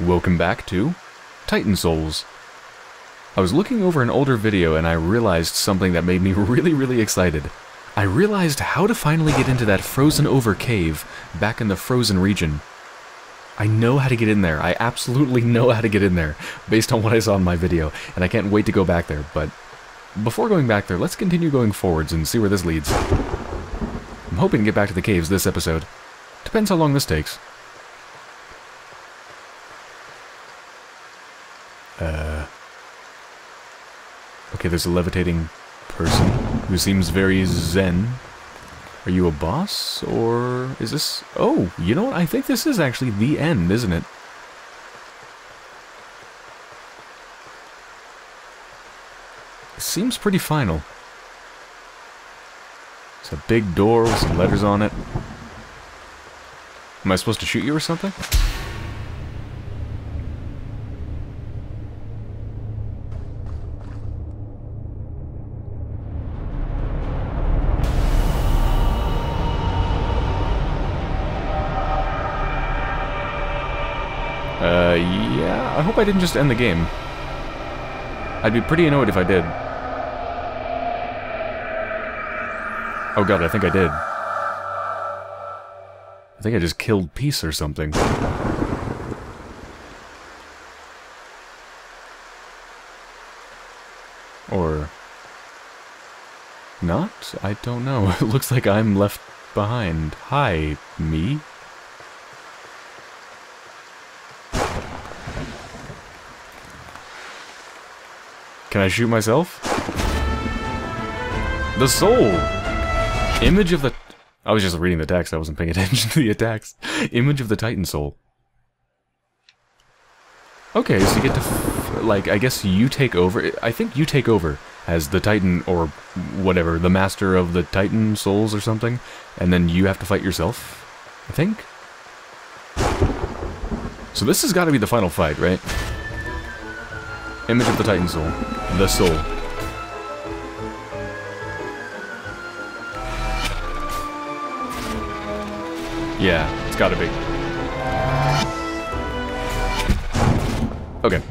Welcome back to Titan Souls. I was looking over an older video and I realized something that made me really, really excited. I realized how to finally get into that frozen over cave back in the frozen region. I know how to get in there. I absolutely know how to get in there based on what I saw in my video, and I can't wait to go back there, but before going back there, let's continue going forwards and see where this leads. I'm hoping to get back to the caves this episode. Depends how long this takes. Uh... Okay, there's a levitating person who seems very zen. Are you a boss, or is this... Oh, you know what? I think this is actually the end, isn't it? Seems pretty final. It's a big door with some letters on it. Am I supposed to shoot you or something? Hope I didn't just end the game. I'd be pretty annoyed if I did. Oh god, I think I did. I think I just killed Peace or something. Or... Not? I don't know. It looks like I'm left behind. Hi, me? Can I shoot myself? The soul! Image of the... I was just reading the text, I wasn't paying attention to the attacks. Image of the Titan Soul. Okay, so you get to... like, I guess you take over... I think you take over as the Titan, or whatever, the Master of the Titan Souls or something, and then you have to fight yourself, I think? So this has got to be the final fight, right? Image of the Titan Soul. The Soul. Yeah, it's gotta be. Okay.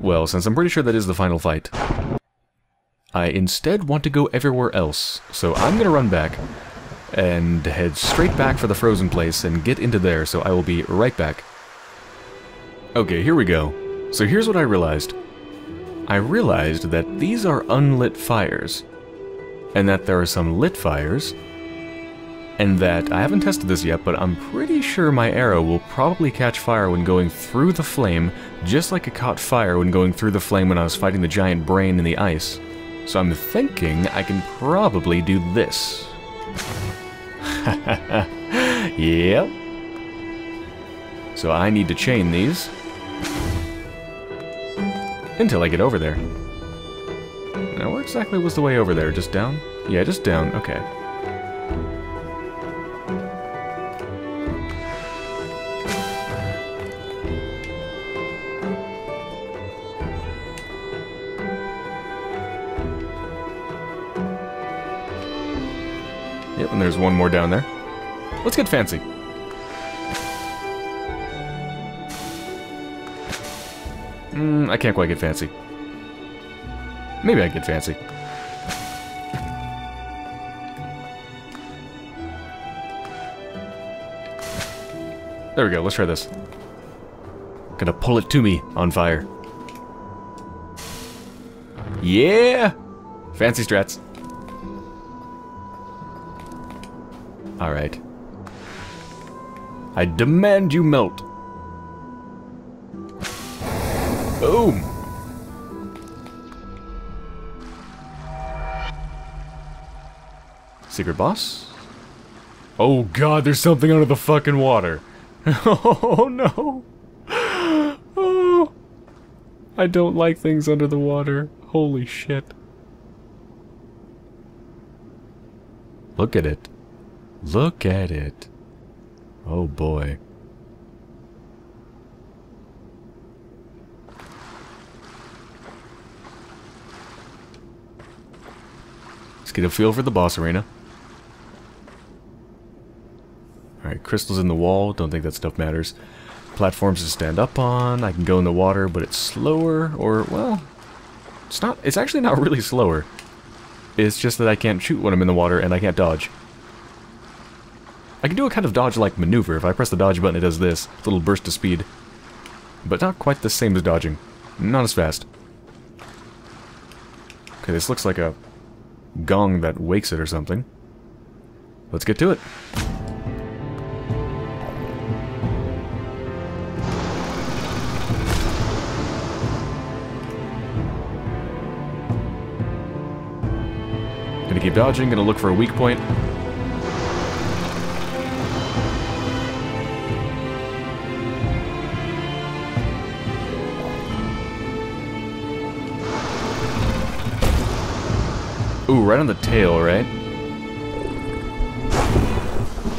Well, since I'm pretty sure that is the final fight, I instead want to go everywhere else, so I'm gonna run back and head straight back for the frozen place and get into there, so I will be right back. Okay, here we go. So here's what I realized. I realized that these are unlit fires, and that there are some lit fires, and that I haven't tested this yet, but I'm pretty sure my arrow will probably catch fire when going through the flame, just like it caught fire when going through the flame when I was fighting the giant brain in the ice. So I'm thinking I can probably do this. yep. So I need to chain these until I get over there. Now, where exactly was the way over there? Just down? Yeah, just down. Okay. Yep, and there's one more down there. Let's get fancy. Mm, I can't quite get fancy. Maybe I get fancy. There we go, let's try this. Gonna pull it to me on fire. Yeah! Fancy strats. Alright. I demand you melt. Boom! Secret boss? Oh god, there's something under the fucking water. oh no! Oh, I don't like things under the water. Holy shit. Look at it. Look at it. Oh boy. Let's get a feel for the boss arena. Alright, crystals in the wall. Don't think that stuff matters. platforms to stand up on. I can go in the water, but it's slower, or, well, it's not, it's actually not really slower. It's just that I can't shoot when I'm in the water, and I can't dodge. I can do a kind of dodge-like maneuver. If I press the dodge button, it does this. Little burst of speed. But not quite the same as dodging. Not as fast. Okay, this looks like a gong that wakes it or something. Let's get to it. Gonna keep dodging, gonna look for a weak point. Ooh, right on the tail, right?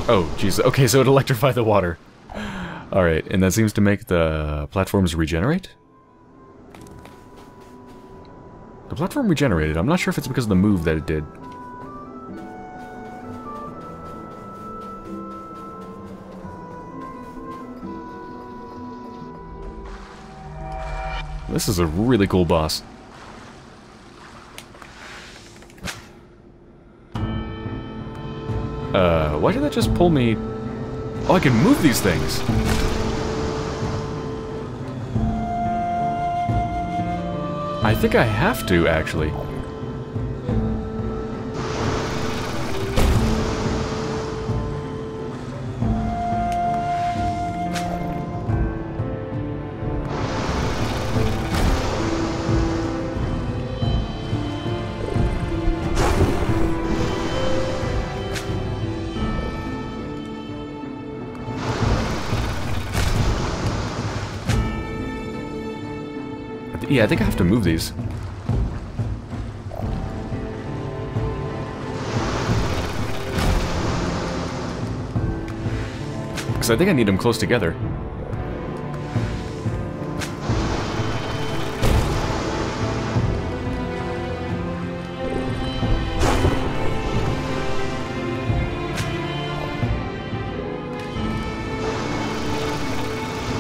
Oh, jeez. Okay, so it electrified the water. Alright, and that seems to make the platforms regenerate? The platform regenerated. I'm not sure if it's because of the move that it did. This is a really cool boss. Uh, why did that just pull me... Oh, I can move these things! I think I have to, actually. I think I have to move these. Because I think I need them close together.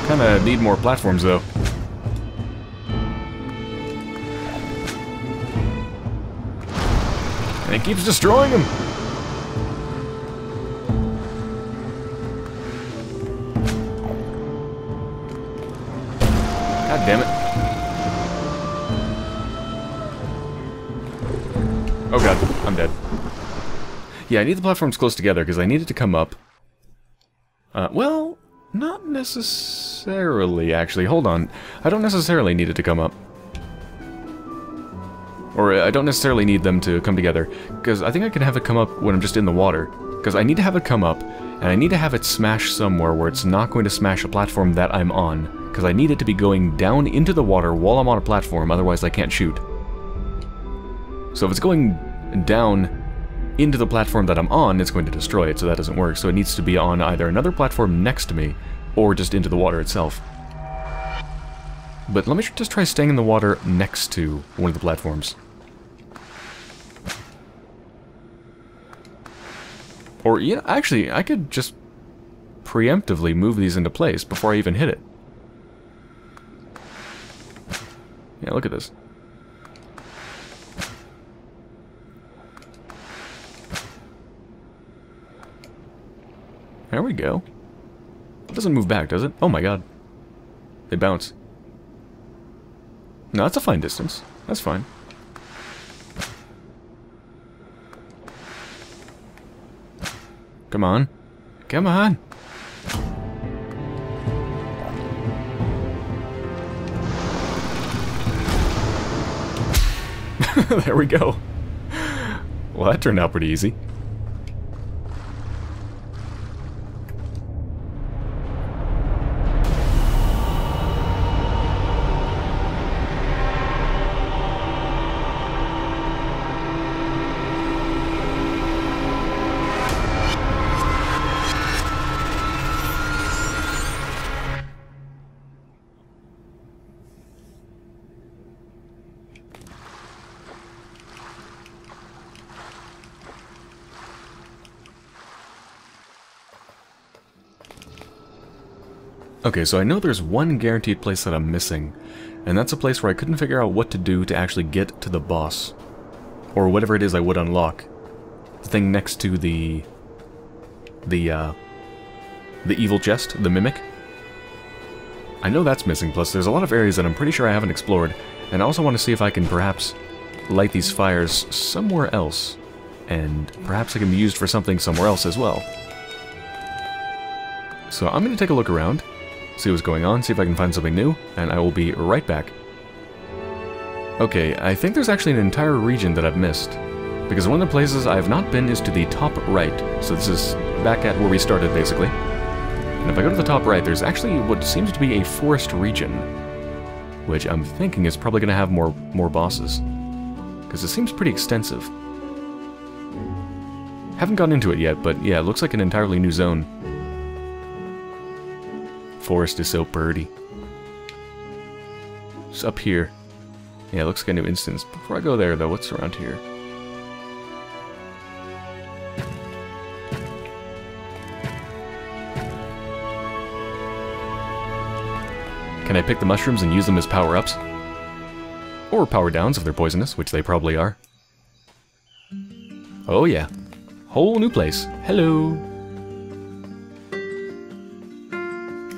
Kinda need more platforms though. Keeps destroying him. God damn it. Oh god, I'm dead. Yeah, I need the platforms close together because I need it to come up. Uh, well, not necessarily, actually. Hold on. I don't necessarily need it to come up. Or uh, I don't necessarily need them to come together, because I think I can have it come up when I'm just in the water. Because I need to have it come up, and I need to have it smash somewhere where it's not going to smash a platform that I'm on, because I need it to be going down into the water while I'm on a platform, otherwise I can't shoot. So if it's going down into the platform that I'm on, it's going to destroy it, so that doesn't work. So it needs to be on either another platform next to me, or just into the water itself. But let me just try staying in the water next to one of the platforms. Or, yeah, actually, I could just preemptively move these into place before I even hit it. Yeah, look at this. There we go. It doesn't move back, does it? Oh my god. They bounce. No, that's a fine distance. That's fine. Come on. Come on. there we go. Well, that turned out pretty easy. Okay, so I know there's one guaranteed place that I'm missing, and that's a place where I couldn't figure out what to do to actually get to the boss. Or whatever it is I would unlock. The thing next to the... The, uh... The evil chest, the mimic. I know that's missing, plus there's a lot of areas that I'm pretty sure I haven't explored, and I also want to see if I can perhaps light these fires somewhere else, and perhaps they can be used for something somewhere else as well. So I'm going to take a look around, see what's going on, see if I can find something new, and I will be right back. Okay, I think there's actually an entire region that I've missed, because one of the places I have not been is to the top right, so this is back at where we started, basically. And if I go to the top right, there's actually what seems to be a forest region, which I'm thinking is probably going to have more, more bosses, because it seems pretty extensive. Haven't gone into it yet, but yeah, it looks like an entirely new zone forest is so birdy. It's up here. Yeah, it looks like a new instance. Before I go there, though, what's around here? Can I pick the mushrooms and use them as power-ups? Or power-downs if they're poisonous, which they probably are. Oh yeah. Whole new place. Hello!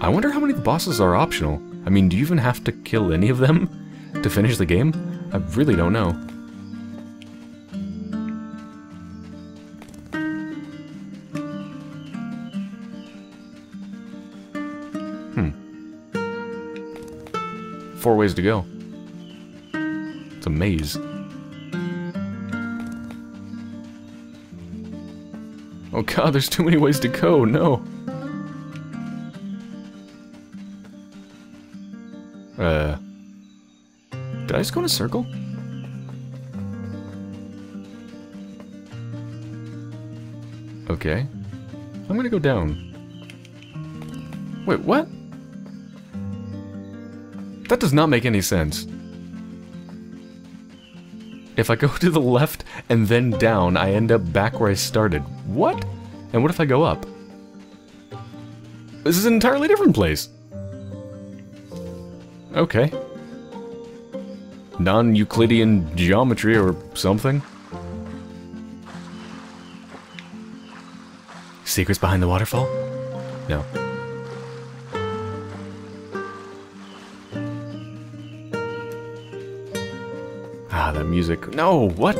I wonder how many of the bosses are optional. I mean, do you even have to kill any of them to finish the game? I really don't know. Hmm. Four ways to go. It's a maze. Oh god, there's too many ways to go, no. Just go in a circle? Okay. I'm gonna go down. Wait, what? That does not make any sense. If I go to the left and then down, I end up back where I started. What? And what if I go up? This is an entirely different place. Okay. Non-Euclidean geometry or something? Secrets behind the waterfall? No. Ah, that music. No, what?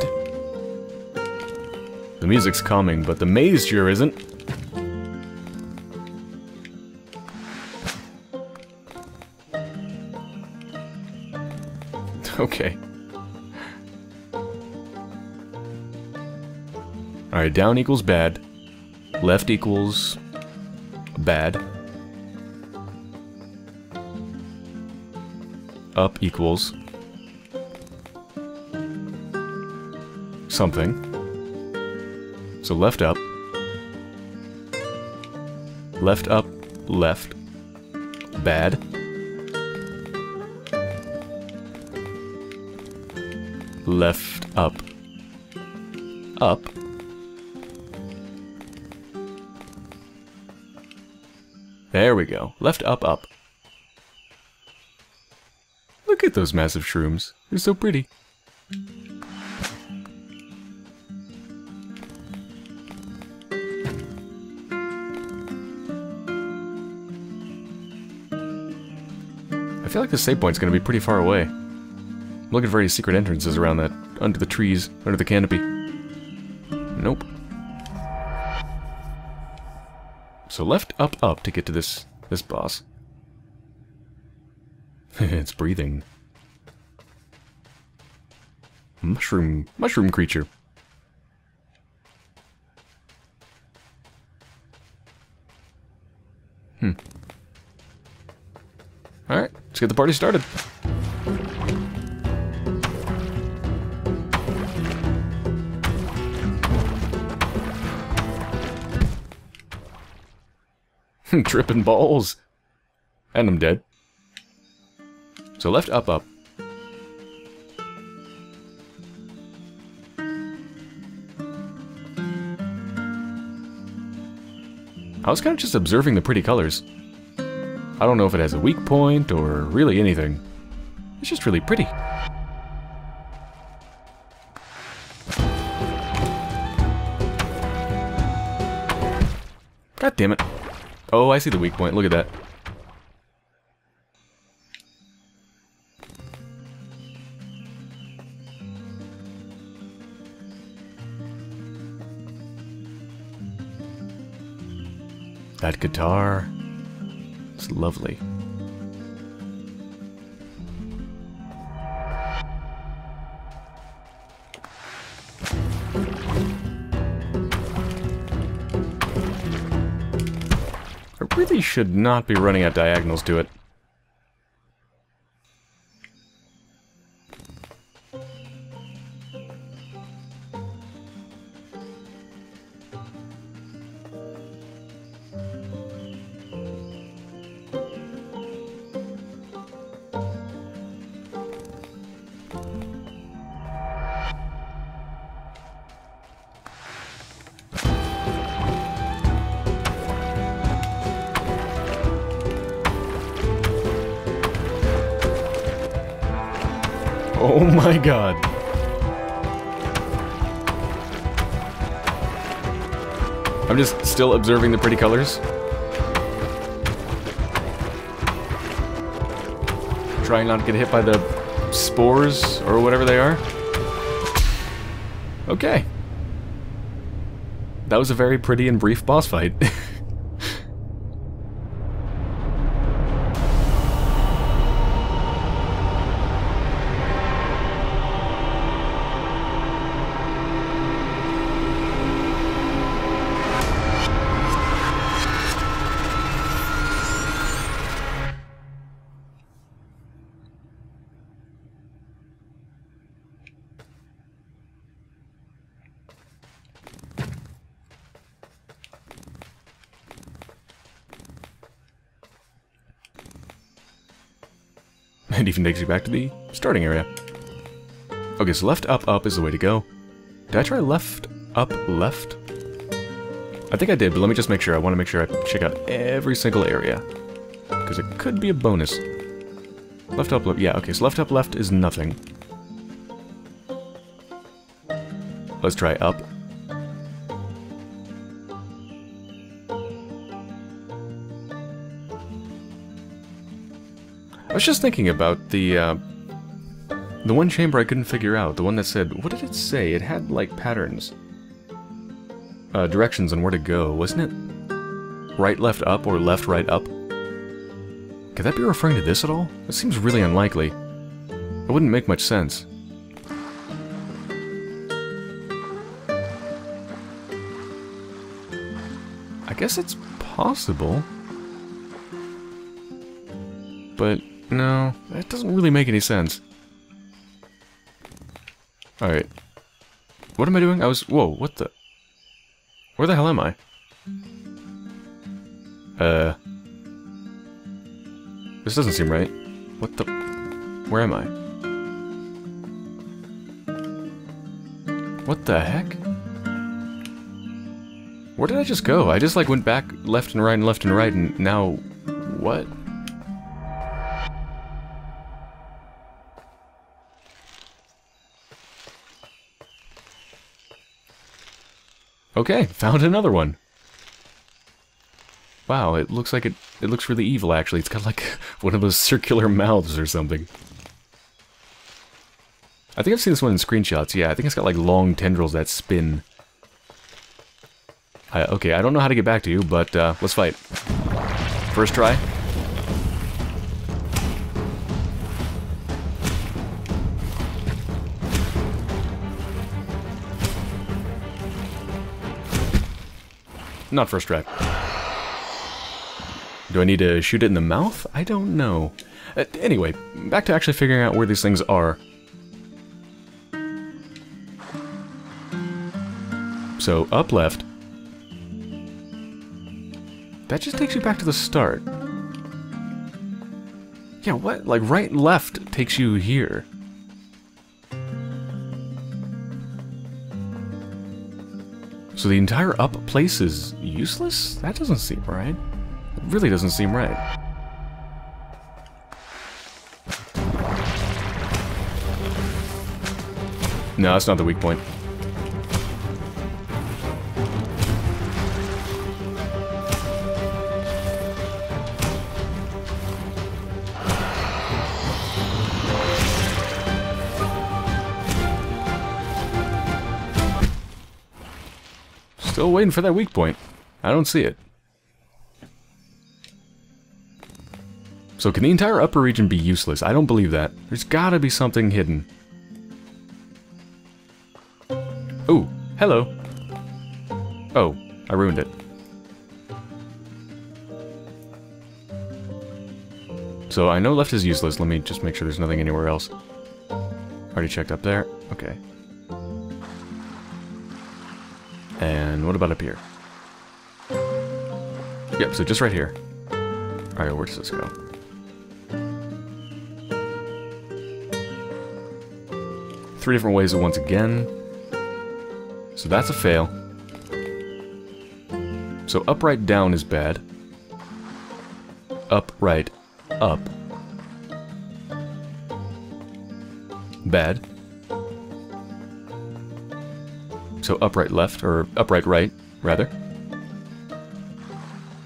The music's calming, but the maze sure isn't. Okay. Alright, down equals bad. Left equals bad. Up equals something. So left up. Left up, left. Bad. Left, up, up, There we go. Left, up, up. Look at those massive shrooms. They're so pretty. I feel like the save point's gonna be pretty far away looking for any secret entrances around that, under the trees, under the canopy. Nope. So left, up, up to get to this, this boss. it's breathing. Mushroom, mushroom creature. Hmm. Alright, let's get the party started. Tripping balls. And I'm dead. So left, up, up. I was kind of just observing the pretty colors. I don't know if it has a weak point or really anything. It's just really pretty. I see the weak point. Look at that. That guitar. It's lovely. Should not be running at diagonals to it. My god. I'm just still observing the pretty colors. Trying not to get hit by the spores or whatever they are. Okay. That was a very pretty and brief boss fight. even takes you back to the starting area. Okay, so left, up, up is the way to go. Did I try left, up, left? I think I did, but let me just make sure. I want to make sure I check out every single area. Because it could be a bonus. Left, up, left. Yeah, okay, so left, up, left is nothing. Let's try up. I was just thinking about the, uh, the one chamber I couldn't figure out. The one that said, what did it say? It had, like, patterns. Uh, directions on where to go, wasn't it? Right, left, up, or left, right, up? Could that be referring to this at all? It seems really unlikely. It wouldn't make much sense. I guess it's possible. No, that doesn't really make any sense. Alright. What am I doing? I was... Whoa, what the... Where the hell am I? Uh... This doesn't seem right. What the... Where am I? What the heck? Where did I just go? I just like went back left and right and left and right and now... What? Okay, found another one. Wow, it looks like it it looks really evil actually. It's got like one of those circular mouths or something. I think I've seen this one in screenshots. Yeah, I think it's got like long tendrils that spin. I, okay, I don't know how to get back to you, but uh, let's fight. First try. Not first try. Do I need to shoot it in the mouth? I don't know. Uh, anyway, back to actually figuring out where these things are. So, up left. That just takes you back to the start. Yeah, what? Like, right and left takes you here. So the entire up place is useless? That doesn't seem right. It really doesn't seem right. No, that's not the weak point. Waiting for that weak point. I don't see it. So can the entire upper region be useless? I don't believe that. There's gotta be something hidden. Oh, hello. Oh, I ruined it. So I know left is useless. Let me just make sure there's nothing anywhere else. Already checked up there. Okay. And what about up here? Yep, so just right here. Alright, where does this go? Three different ways once again. So that's a fail. So upright down is bad. Upright up. Bad. So upright left, or upright right, rather.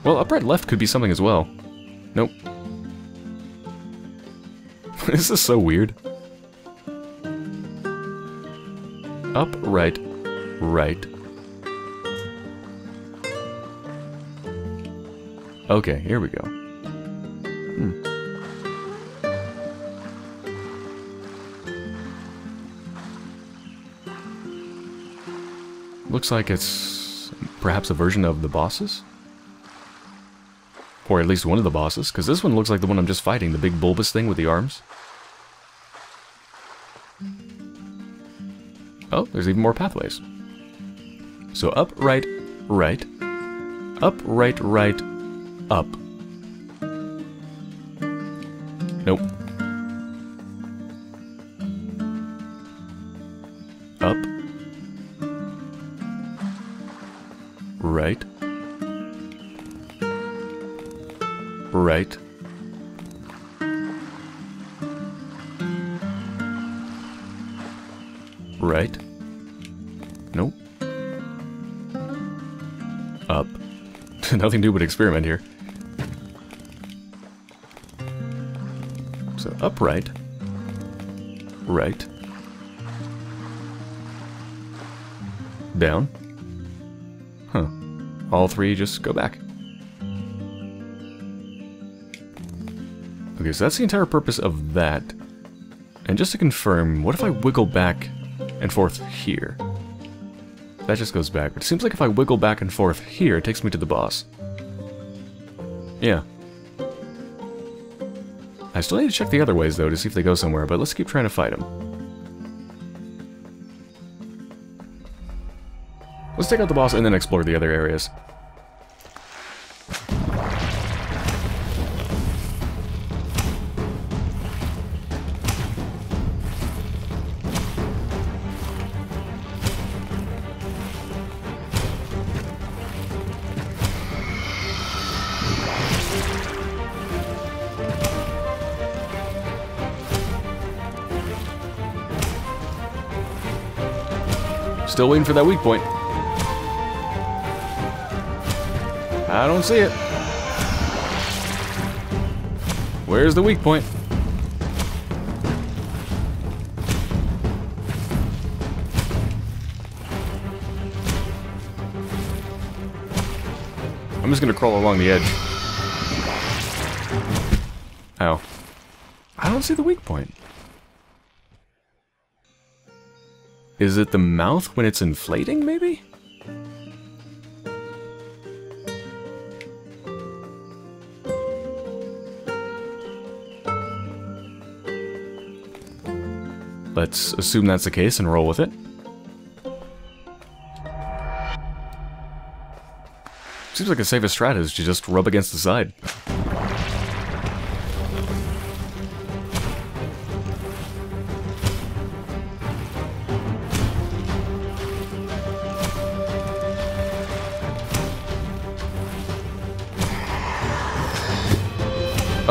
Well, upright left could be something as well. Nope. this is so weird. Upright right. Okay, here we go. Looks like it's perhaps a version of the bosses? Or at least one of the bosses, because this one looks like the one I'm just fighting, the big bulbous thing with the arms. Oh, there's even more pathways. So up, right, right. Up, right, right, up. Right. Right. Nope. Up. Nothing to do but experiment here. So upright. Right. Down. Huh. All three just go back. Okay, so that's the entire purpose of that. And just to confirm, what if I wiggle back and forth here? That just goes back. It seems like if I wiggle back and forth here, it takes me to the boss. Yeah. I still need to check the other ways, though, to see if they go somewhere, but let's keep trying to fight them. Let's take out the boss and then explore the other areas. Still waiting for that weak point. I don't see it. Where's the weak point? I'm just gonna crawl along the edge. Ow. I don't see the weak point. Is it the mouth when it's inflating, maybe? Let's assume that's the case and roll with it. Seems like a safest strat is to just rub against the side.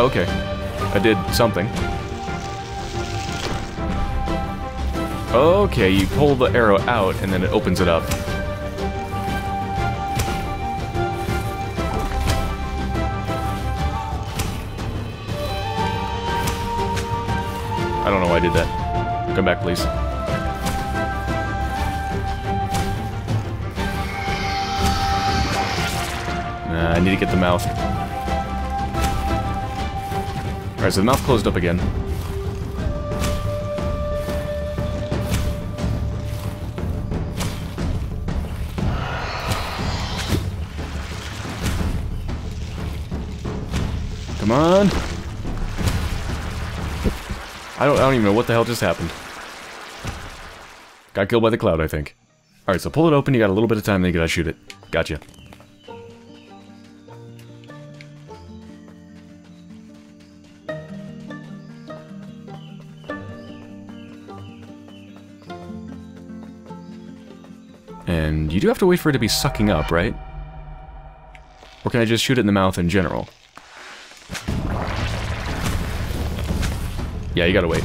Okay. I did something. Okay, you pull the arrow out and then it opens it up. I don't know why I did that. Come back, please. Nah, I need to get the mouth. So the mouth closed up again. Come on! I don't, I don't even know what the hell just happened. Got killed by the cloud, I think. Alright, so pull it open, you got a little bit of time, then you gotta shoot it. Gotcha. You do have to wait for it to be sucking up, right? Or can I just shoot it in the mouth in general? Yeah, you gotta wait.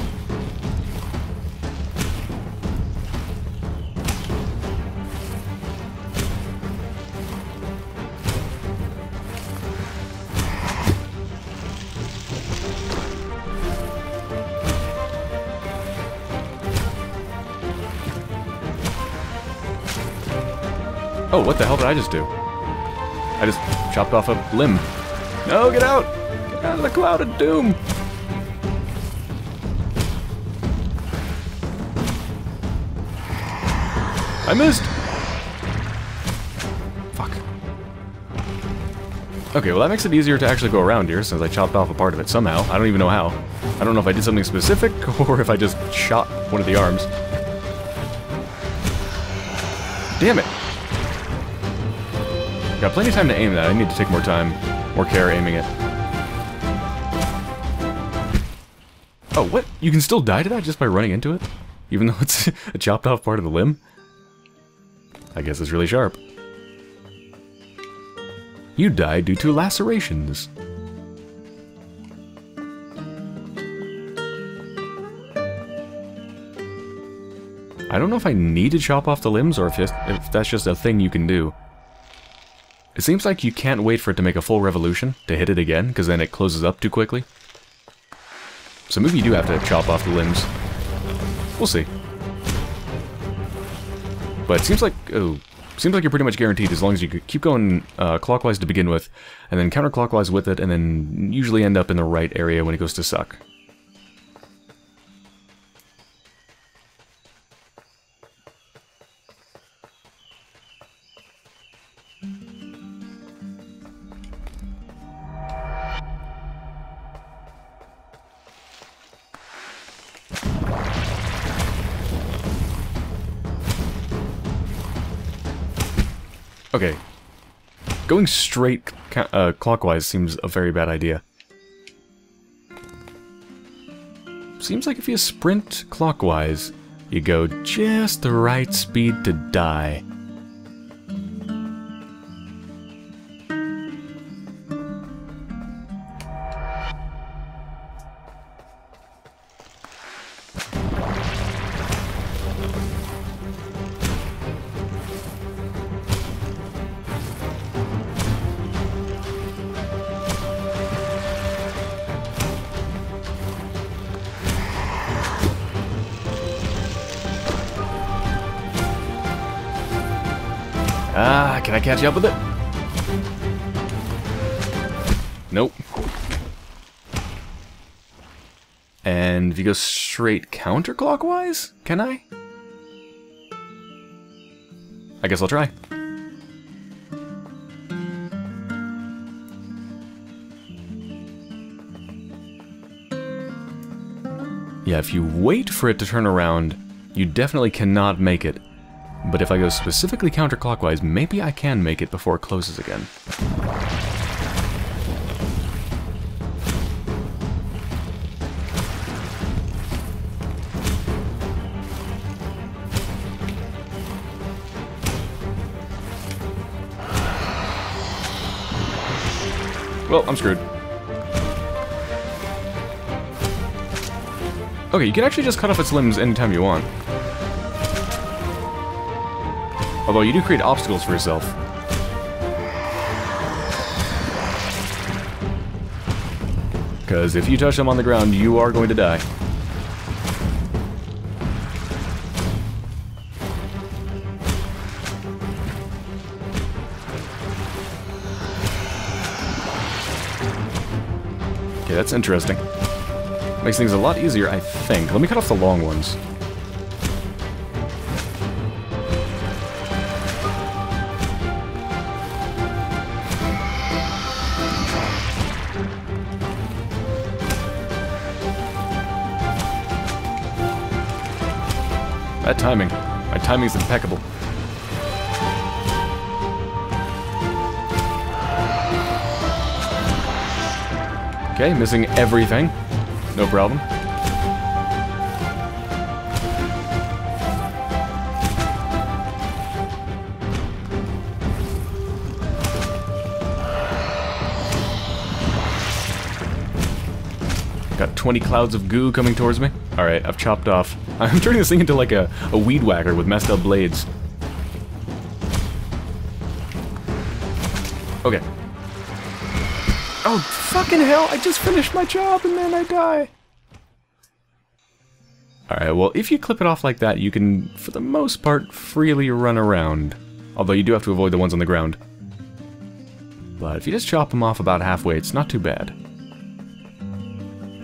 Oh, what the hell did I just do? I just chopped off a limb. No, get out! Get out of the cloud of doom! I missed! Fuck. Okay, well that makes it easier to actually go around here, since I chopped off a part of it somehow. I don't even know how. I don't know if I did something specific, or if I just shot one of the arms. Damn it! Got plenty of time to aim that. I need to take more time, more care aiming it. Oh, what? You can still die to that just by running into it? Even though it's a chopped off part of the limb? I guess it's really sharp. You died due to lacerations. I don't know if I need to chop off the limbs or if, if that's just a thing you can do. It seems like you can't wait for it to make a full revolution to hit it again, because then it closes up too quickly. So maybe you do have to chop off the limbs. We'll see. But it seems like, oh, seems like you're pretty much guaranteed as long as you keep going uh, clockwise to begin with, and then counterclockwise with it, and then usually end up in the right area when it goes to suck. Okay. Going straight uh, clockwise seems a very bad idea. Seems like if you sprint clockwise, you go just the right speed to die. Can I catch up with it? Nope. And if you go straight counterclockwise, can I? I guess I'll try. Yeah, if you wait for it to turn around, you definitely cannot make it. But if I go specifically counterclockwise, maybe I can make it before it closes again. Well, I'm screwed. Okay, you can actually just cut off its limbs anytime you want. Although you do create obstacles for yourself. Because if you touch them on the ground, you are going to die. Okay, that's interesting. Makes things a lot easier, I think. Let me cut off the long ones. That timing. My timing's impeccable. Okay, missing everything. No problem. Got 20 clouds of goo coming towards me. Alright, I've chopped off. I'm turning this thing into like a, a weed whacker with messed up blades. Okay. Oh, fucking hell, I just finished my job and then I die. Alright, well, if you clip it off like that, you can, for the most part, freely run around. Although you do have to avoid the ones on the ground. But if you just chop them off about halfway, it's not too bad.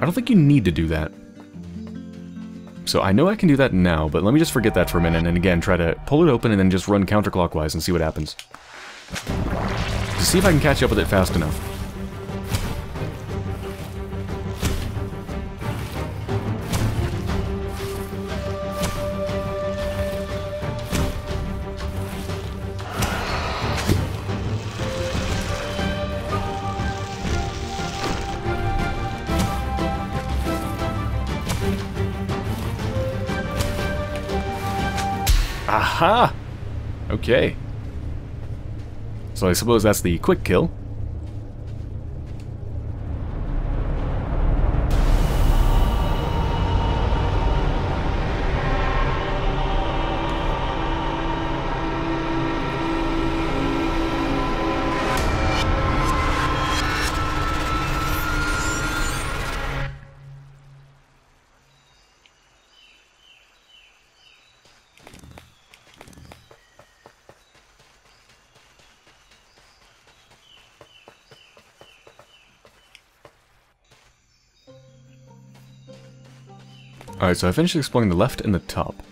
I don't think you need to do that. So I know I can do that now, but let me just forget that for a minute and again try to pull it open and then just run counterclockwise and see what happens. To see if I can catch up with it fast enough. Aha! Okay. So I suppose that's the quick kill. Alright, so I finished exploring the left and the top.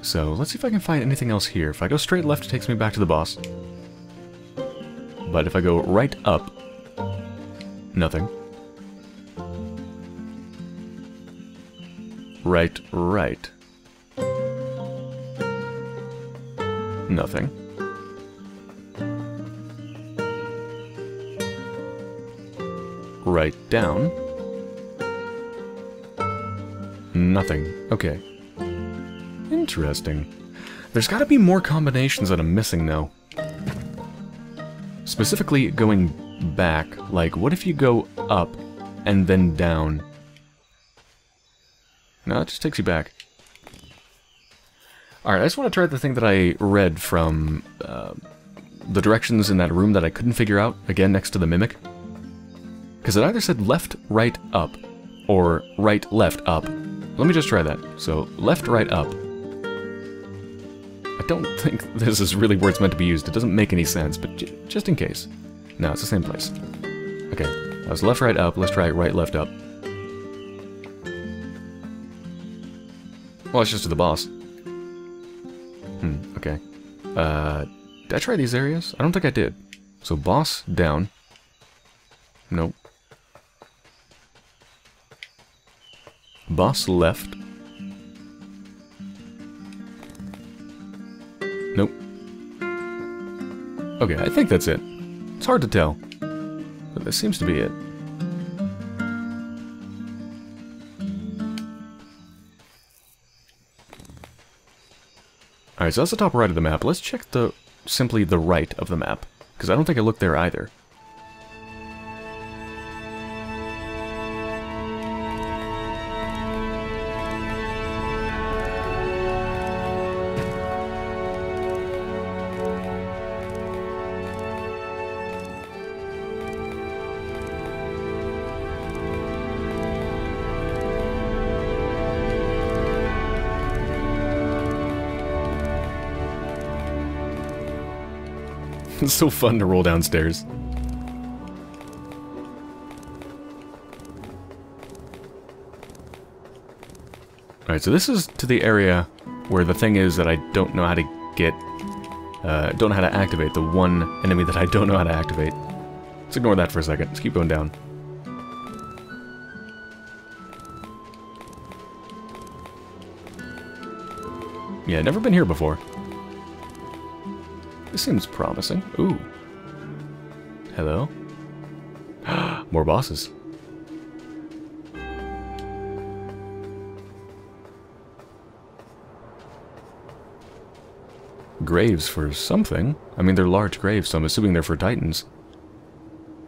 So, let's see if I can find anything else here. If I go straight left, it takes me back to the boss. But if I go right up, nothing. Right, right. Nothing. Right down. Nothing. Okay. Interesting. There's gotta be more combinations that I'm missing, though. Specifically, going back. Like, what if you go up and then down? No, it just takes you back. Alright, I just want to try the thing that I read from uh, the directions in that room that I couldn't figure out, again, next to the Mimic. Because it either said left, right, up, or right, left, up. Let me just try that. So, left, right, up. I don't think this is really where it's meant to be used. It doesn't make any sense, but just in case. No, it's the same place. Okay, that was left, right, up. Let's try right, left, up. Well, it's just to the boss. Hmm, okay. Uh, did I try these areas? I don't think I did. So boss, down. Nope. Boss left. Nope. Okay, I think that's it. It's hard to tell. But that seems to be it. Alright, so that's the top right of the map. Let's check the simply the right of the map. Because I don't think I looked there either. It's so fun to roll downstairs. Alright, so this is to the area where the thing is that I don't know how to get... Uh, don't know how to activate the one enemy that I don't know how to activate. Let's ignore that for a second. Let's keep going down. Yeah, never been here before. This seems promising. Ooh. Hello? More bosses. Graves for something. I mean, they're large graves, so I'm assuming they're for titans.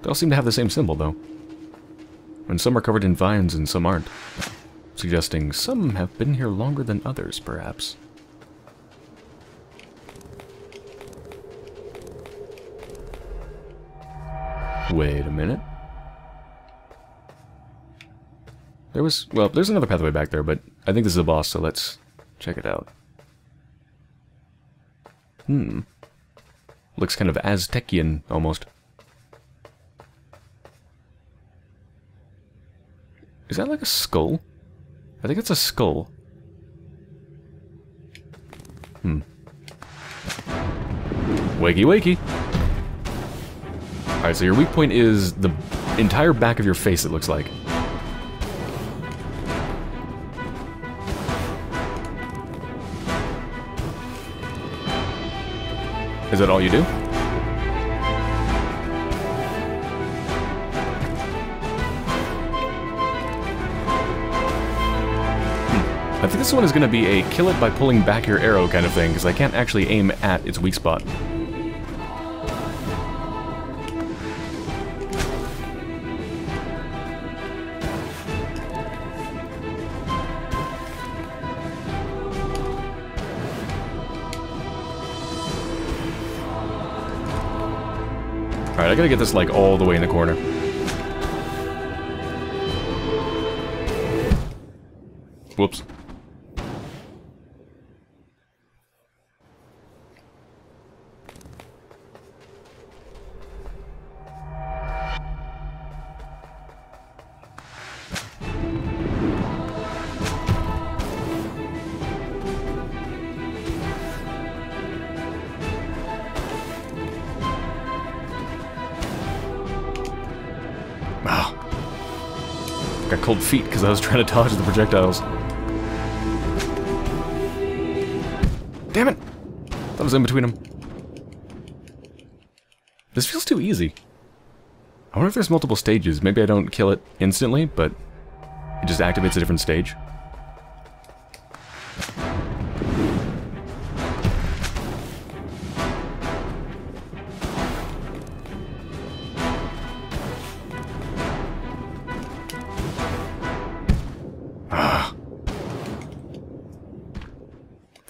They all seem to have the same symbol, though. And some are covered in vines and some aren't. Suggesting some have been here longer than others, perhaps. Wait a minute. There was... Well, there's another pathway back there, but I think this is a boss, so let's check it out. Hmm. Looks kind of Aztecian, almost. Is that like a skull? I think it's a skull. Hmm. Wakey wakey! Alright, so your weak point is the entire back of your face, it looks like. Is that all you do? Hmm. I think this one is going to be a kill it by pulling back your arrow kind of thing, because I can't actually aim at its weak spot. Gotta get this, like, all the way in the corner. Whoops. Feet because I was trying to dodge the projectiles. Damn it! That was in between them. This feels too easy. I wonder if there's multiple stages. Maybe I don't kill it instantly, but it just activates a different stage.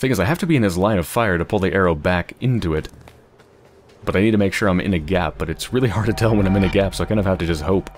Thing is, I have to be in his line of fire to pull the arrow back into it. But I need to make sure I'm in a gap, but it's really hard to tell when I'm in a gap, so I kind of have to just hope.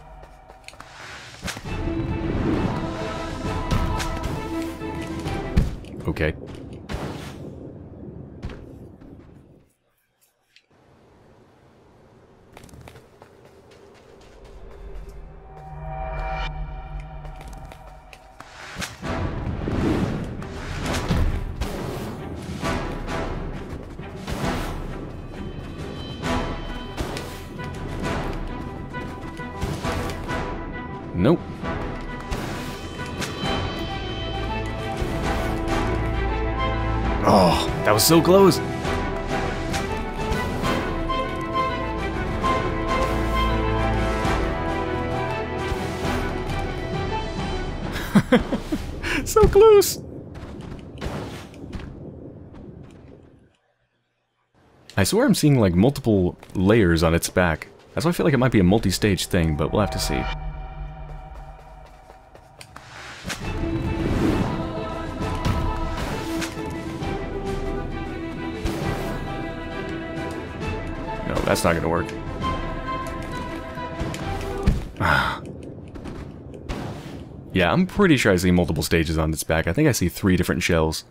Was so close. so close. I swear I'm seeing like multiple layers on its back. That's why I feel like it might be a multi-stage thing, but we'll have to see. That's not gonna work. yeah, I'm pretty sure I see multiple stages on this back. I think I see three different shells.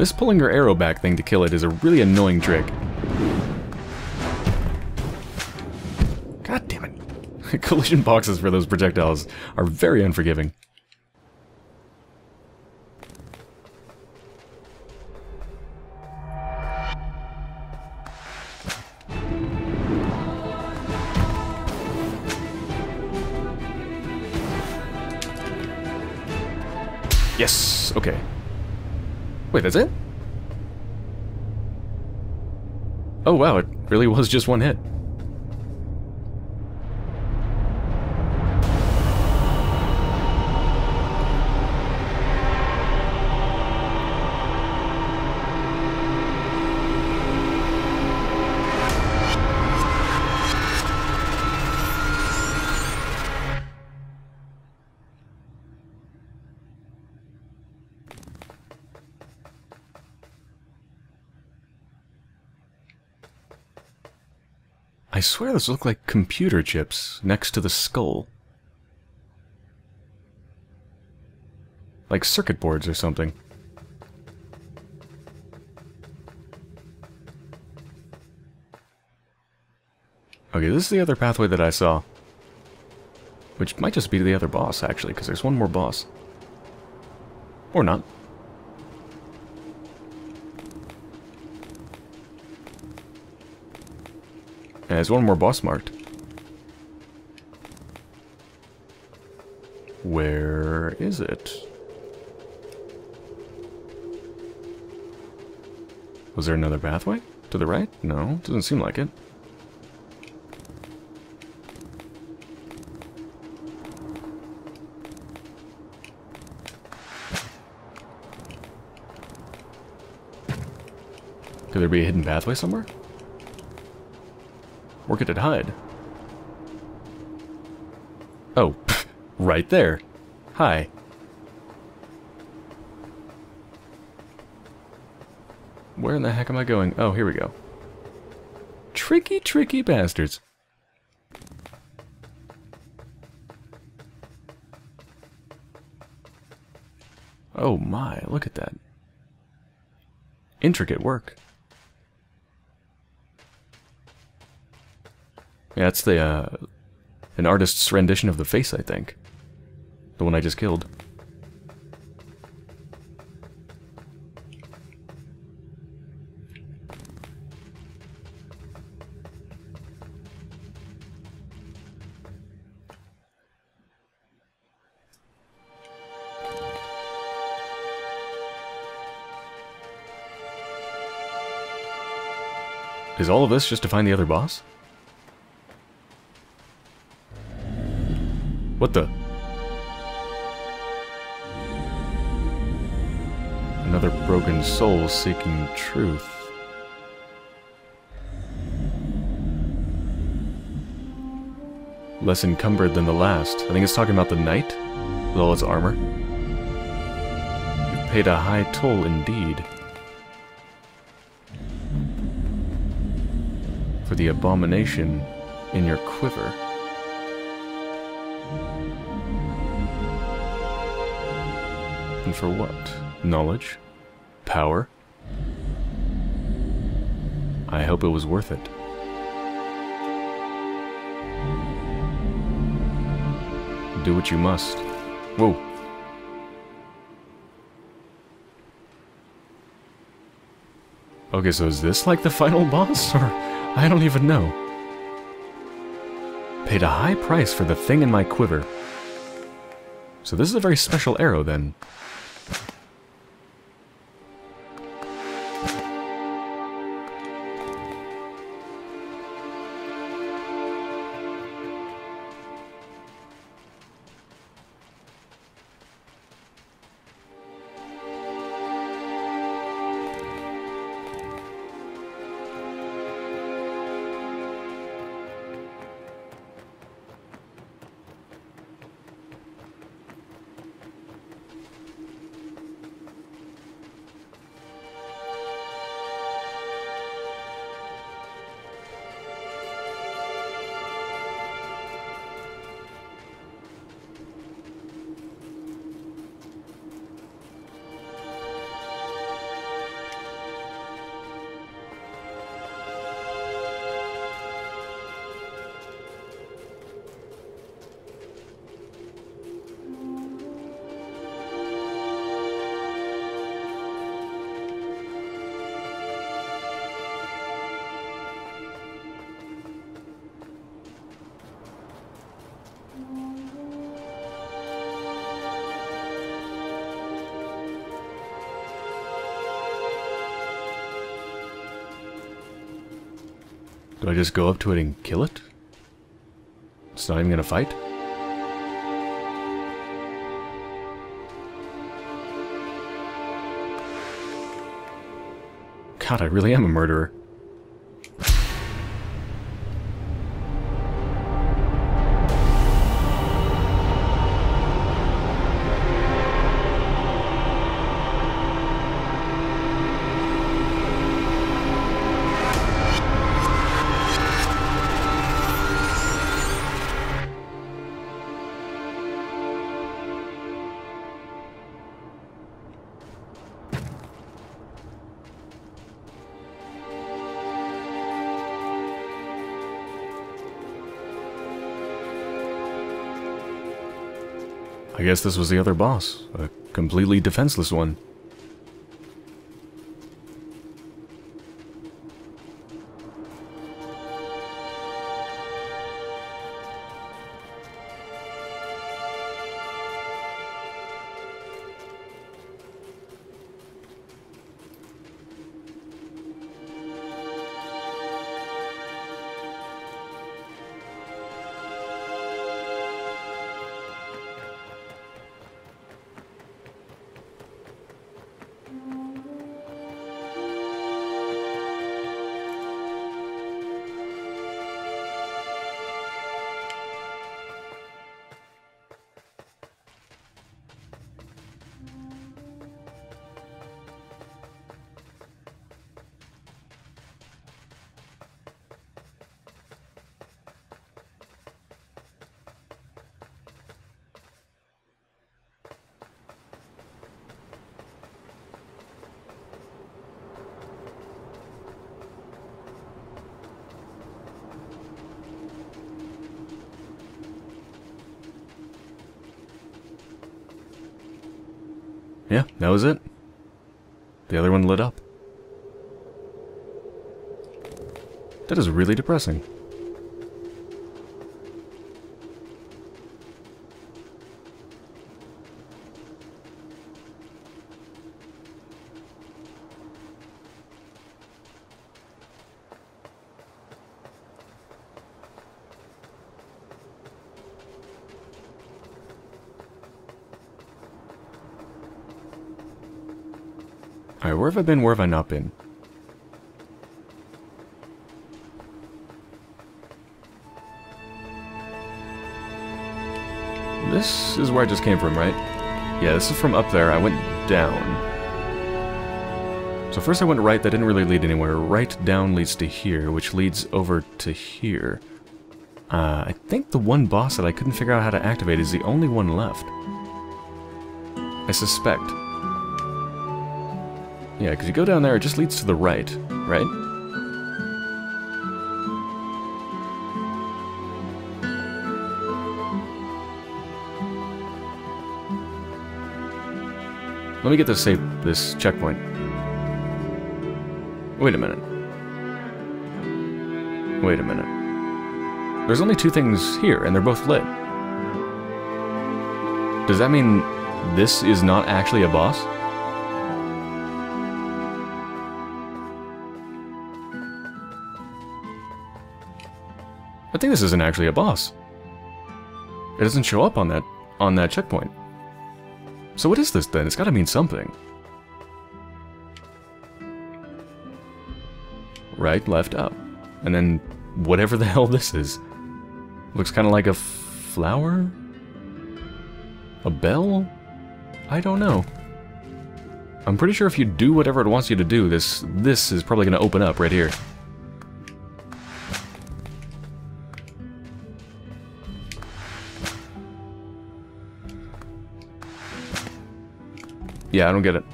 This pulling your arrow back thing to kill it is a really annoying trick. God damn it. Collision boxes for those projectiles are very unforgiving. Wait, that's it? Oh wow, it really was just one hit. I swear those look like computer chips next to the skull. Like circuit boards or something. Okay, this is the other pathway that I saw. Which might just be the other boss, actually, because there's one more boss. Or not. There's one more boss marked. Where is it? Was there another pathway? To the right? No, doesn't seem like it. Could there be a hidden pathway somewhere? Where could it hide? Oh, right there. Hi. Where in the heck am I going? Oh, here we go. Tricky, tricky bastards. Oh my, look at that. Intricate work. Yeah, it's the, uh, an artist's rendition of the face, I think. The one I just killed. Is all of this just to find the other boss? What the? Another broken soul seeking truth. Less encumbered than the last. I think it's talking about the knight with all its armor. You've paid a high toll indeed. For the abomination in your quiver. And for what? Knowledge? Power? I hope it was worth it. Do what you must. Whoa. Okay, so is this like the final boss? Or I don't even know. Paid a high price for the thing in my quiver. So this is a very special arrow then. Do I just go up to it and kill it? It's not even gonna fight? God, I really am a murderer. I guess this was the other boss. A completely defenseless one. Yeah, that was it. The other one lit up. That is really depressing. Where have I been, where have I not been? This is where I just came from, right? Yeah, this is from up there. I went down. So first I went right, that didn't really lead anywhere. Right down leads to here, which leads over to here. Uh, I think the one boss that I couldn't figure out how to activate is the only one left. I suspect. Yeah, because you go down there, it just leads to the right, right? Let me get this save this checkpoint. Wait a minute. Wait a minute. There's only two things here, and they're both lit. Does that mean this is not actually a boss? I think this isn't actually a boss. It doesn't show up on that on that checkpoint. So what is this then? It's gotta mean something. Right, left, up. And then whatever the hell this is. Looks kind of like a flower? A bell? I don't know. I'm pretty sure if you do whatever it wants you to do, this this is probably to open up right here. Yeah, I don't get it.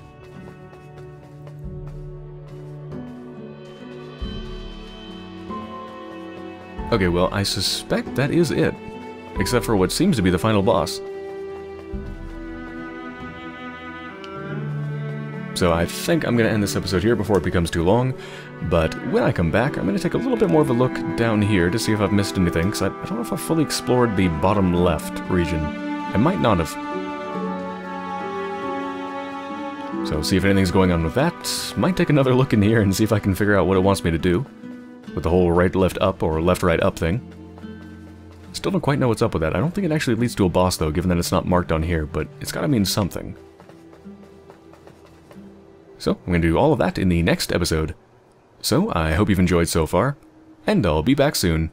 Okay, well, I suspect that is it. Except for what seems to be the final boss. So I think I'm going to end this episode here before it becomes too long, but when I come back, I'm going to take a little bit more of a look down here to see if I've missed anything, because I, I don't know if I've fully explored the bottom left region. I might not have. So see if anything's going on with that. Might take another look in here and see if I can figure out what it wants me to do. With the whole right-left up or left-right up thing. Still don't quite know what's up with that. I don't think it actually leads to a boss, though, given that it's not marked on here, but it's gotta mean something. So, I'm to do all of that in the next episode. So, I hope you've enjoyed so far, and I'll be back soon.